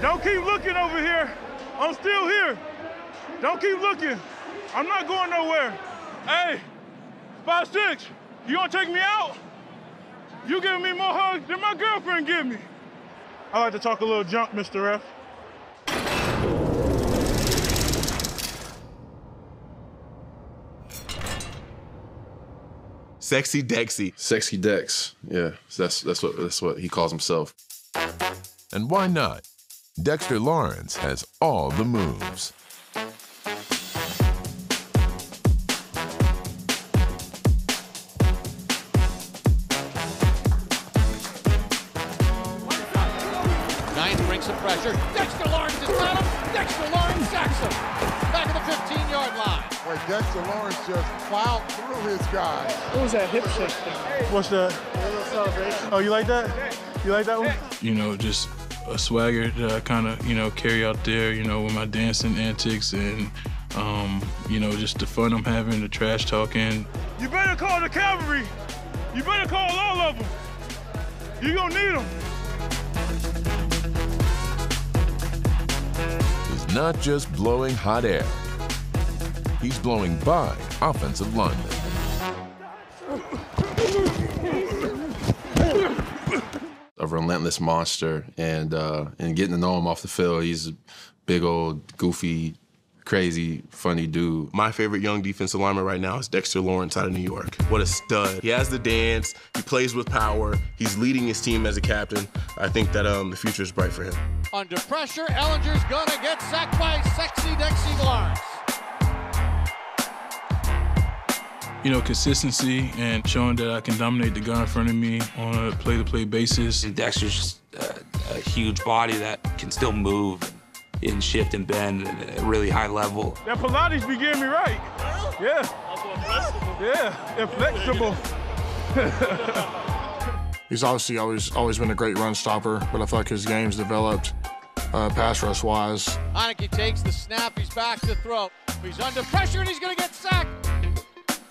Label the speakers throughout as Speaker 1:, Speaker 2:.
Speaker 1: Don't keep looking over here. I'm still here. Don't keep looking. I'm not going nowhere. Hey, five six. You gonna take me out? You giving me more hugs than my girlfriend give me. I like to talk a little junk, Mr. F.
Speaker 2: Sexy Dexy.
Speaker 3: Sexy Dex. Yeah, that's that's what that's what he calls himself.
Speaker 4: And why not? Dexter Lawrence has all the moves.
Speaker 5: Ninth brings some pressure. Dexter Lawrence is got him. Dexter Lawrence sacks him. Back at the 15-yard line.
Speaker 6: Where Dexter Lawrence just plowed through his guys.
Speaker 1: What was that hip shake thing? What's that? Oh, you like that? You like that one?
Speaker 7: you know, just a swagger that I kind of, you know, carry out there, you know, with my dancing antics and, um, you know, just the fun I'm having, the trash talking.
Speaker 1: You better call the cavalry. You better call all of them. You're gonna need them.
Speaker 4: Is not just blowing hot air. He's blowing by offensive linemen.
Speaker 3: A relentless monster, and uh, and getting to know him off the field, he's a big old goofy, crazy, funny dude.
Speaker 2: My favorite young defensive lineman right now is Dexter Lawrence out of New York. What a stud. He has the dance, he plays with power, he's leading his team as a captain. I think that um, the future is bright for him.
Speaker 5: Under pressure, Ehlinger's gonna get sacked by Sexy Dexy Lawrence.
Speaker 7: You know, consistency and showing that I can dominate the guy in front of me on a play-to-play basis.
Speaker 8: Dexter's just a, a huge body that can still move and shift and bend at a really high level.
Speaker 1: That Pilates be getting me right. Yeah. Yeah, inflexible.
Speaker 9: He's obviously always always been a great run stopper, but I feel like his game's developed uh, pass rush wise.
Speaker 5: Heinicke takes the snap. He's back to throw. He's under pressure and he's gonna get sacked.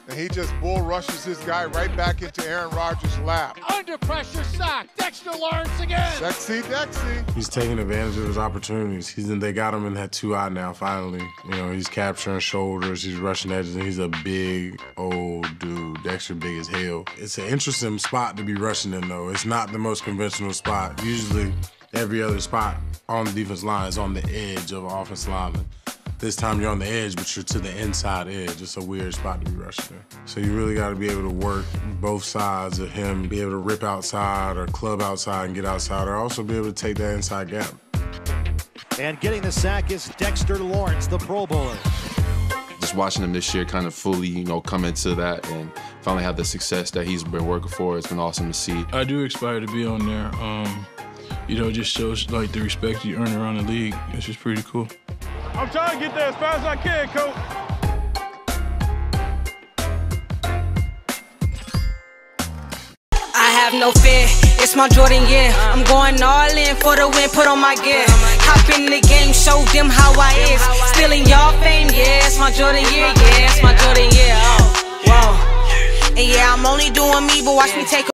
Speaker 6: And he just bull rushes his guy right back into Aaron Rodgers' lap.
Speaker 5: Under pressure, sack. Dexter Lawrence again.
Speaker 6: Sexy Dexy.
Speaker 9: He's taking advantage of his opportunities. He's they got him in that two out now. Finally, you know he's capturing shoulders, he's rushing edges, and he's a big old dude. Dexter big as hell. It's an interesting spot to be rushing in though. It's not the most conventional spot. Usually, every other spot on the defense line is on the edge of an offense lineman. This time you're on the edge, but you're to the inside edge. It's a weird spot to be rushing in. So you really got to be able to work both sides of him, be able to rip outside or club outside and get outside, or also be able to take that inside gap.
Speaker 10: And getting the sack is Dexter Lawrence, the Pro Bowler.
Speaker 3: Just watching him this year kind of fully, you know, come into that and finally have the success that he's been working for. It's been awesome to see.
Speaker 7: I do aspire to be on there. Um, you know, it just shows like the respect you earn around the league. It's just pretty cool.
Speaker 1: I'm trying to get there as fast as I can, coach.
Speaker 11: I have no fear, it's my Jordan year. I'm going all in for the win, put on my gear. Hop in the game, show them how I is. Stealing y'all fame, yeah, it's my Jordan year, yeah, it's my Jordan year. Oh, whoa. And yeah, I'm only doing me, but watch me take